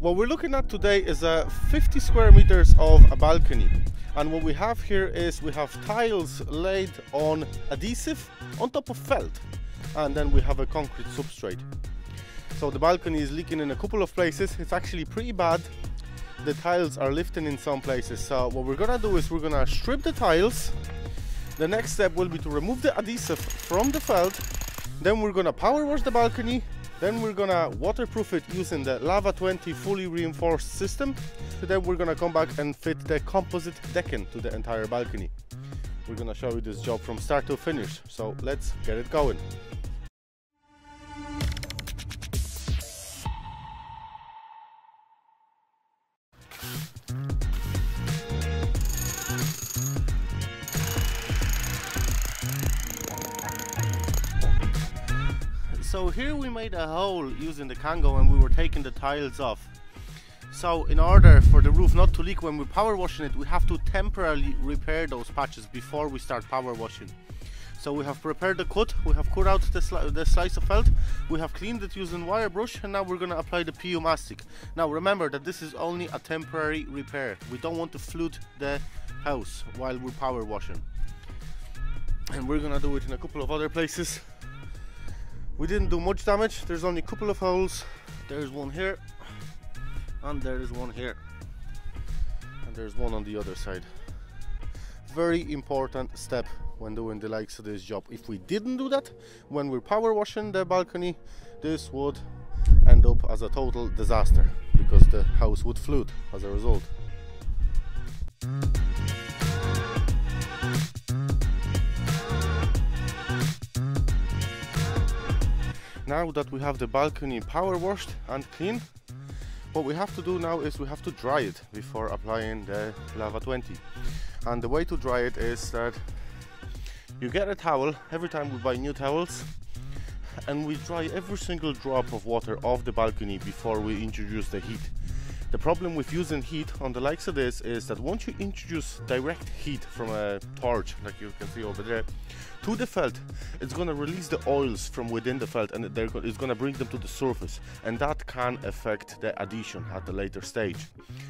What we're looking at today is a 50 square meters of a balcony. And what we have here is we have tiles laid on adhesive on top of felt. And then we have a concrete substrate. So the balcony is leaking in a couple of places. It's actually pretty bad. The tiles are lifting in some places. So what we're gonna do is we're gonna strip the tiles. The next step will be to remove the adhesive from the felt. Then we're gonna power wash the balcony then we're gonna waterproof it using the Lava 20 fully reinforced system. Then we're gonna come back and fit the composite decking to the entire balcony. We're gonna show you this job from start to finish. So let's get it going. So here we made a hole using the Kango and we were taking the tiles off. So in order for the roof not to leak when we're power washing it, we have to temporarily repair those patches before we start power washing. So we have prepared the cut, we have cut out the, sli the slice of felt, we have cleaned it using wire brush and now we're going to apply the PU mastic. Now remember that this is only a temporary repair. We don't want to flood the house while we're power washing. And we're going to do it in a couple of other places we didn't do much damage. There's only a couple of holes. There's one here and there is one here and there's one on the other side. Very important step when doing the likes of this job. If we didn't do that when we're power washing the balcony this would end up as a total disaster because the house would flood as a result now that we have the balcony power washed and clean what we have to do now is we have to dry it before applying the lava 20 and the way to dry it is that you get a towel every time we buy new towels and we dry every single drop of water off the balcony before we introduce the heat the problem with using heat on the likes of this is that once you introduce direct heat from a torch, like you can see over there, to the felt, it's going to release the oils from within the felt and it's going to bring them to the surface and that can affect the adhesion at the later stage.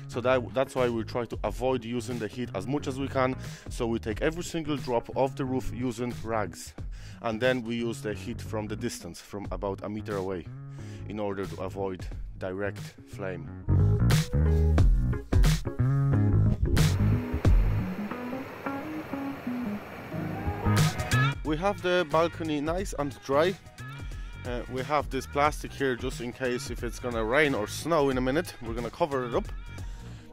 So that, that's why we try to avoid using the heat as much as we can. So we take every single drop off the roof using rags and then we use the heat from the distance from about a meter away in order to avoid direct flame. We have the balcony nice and dry. Uh, we have this plastic here just in case if it's gonna rain or snow in a minute. We're gonna cover it up.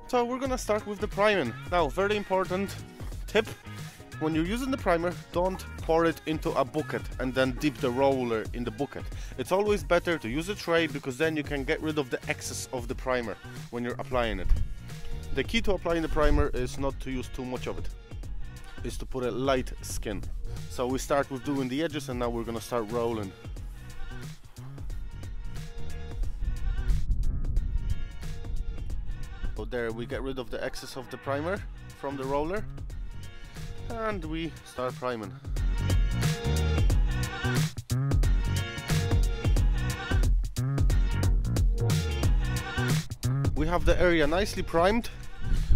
So we're gonna start with the priming. Now, very important tip when you're using the primer, don't pour it into a bucket and then dip the roller in the bucket. It's always better to use a tray because then you can get rid of the excess of the primer when you're applying it. The key to applying the primer is not to use too much of it, is to put a light skin. So we start with doing the edges and now we're gonna start rolling. So there we get rid of the excess of the primer from the roller and we start priming. We have the area nicely primed.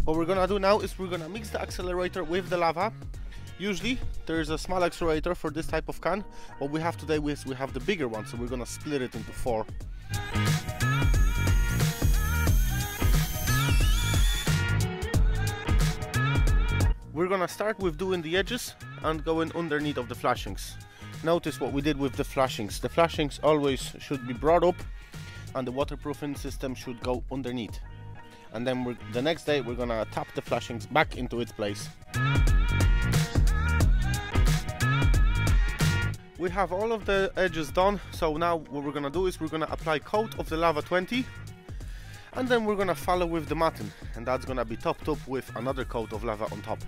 What we're gonna do now is we're gonna mix the accelerator with the lava. Usually there is a small accelerator for this type of can. What we have today is we have the bigger one, so we're gonna split it into four. We're gonna start with doing the edges and going underneath of the flashings. Notice what we did with the flashings. The flashings always should be brought up and the waterproofing system should go underneath. And then the next day we're gonna tap the flashings back into its place. We have all of the edges done, so now what we're gonna do is we're gonna apply coat of the Lava 20 and then we're gonna follow with the matting and that's gonna be topped up with another coat of lava on top.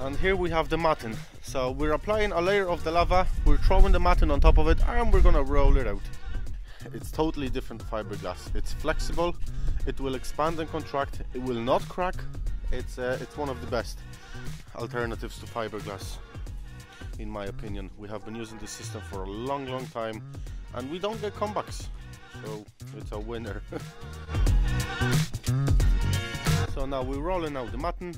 And here we have the matting. So we're applying a layer of the lava, we're throwing the matting on top of it and we're gonna roll it out. It's totally different fiberglass. It's flexible, it will expand and contract, it will not crack. It's, uh, it's one of the best alternatives to fiberglass. In my opinion. We have been using this system for a long, long time and we don't get comebacks. So it's a winner. so now we're rolling out the matting.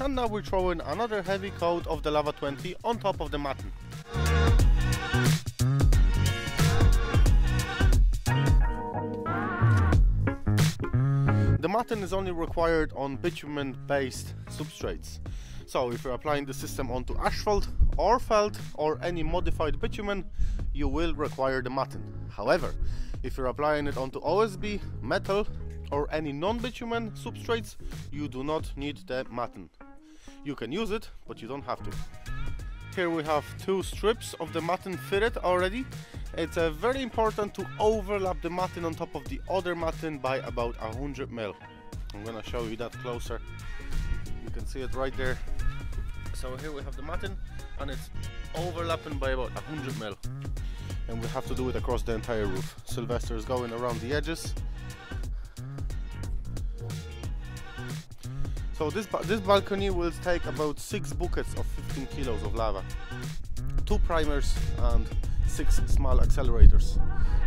And now we're throwing another heavy coat of the Lava 20 on top of the matting. The matting is only required on bitumen based substrates. So if you're applying the system onto asphalt or felt or any modified bitumen, you will require the matting. However, if you're applying it onto OSB, metal or any non-bitumen substrates, you do not need the matting. You can use it, but you don't have to. Here we have two strips of the matting fitted already. It's uh, very important to overlap the matting on top of the other matting by about 100 mil. I'm gonna show you that closer. Can see it right there. So here we have the matting and it's overlapping by about 100 mil. And we have to do it across the entire roof. Sylvester is going around the edges So this, this balcony will take about 6 buckets of 15 kilos of lava, 2 primers and 6 small accelerators.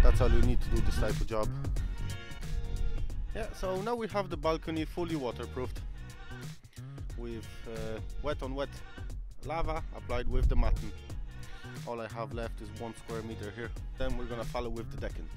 That's all you need to do this type of job. Yeah, so now we have the balcony fully waterproofed with uh, wet on wet lava applied with the matting. All I have left is one square meter here. Then we're gonna follow with the decking.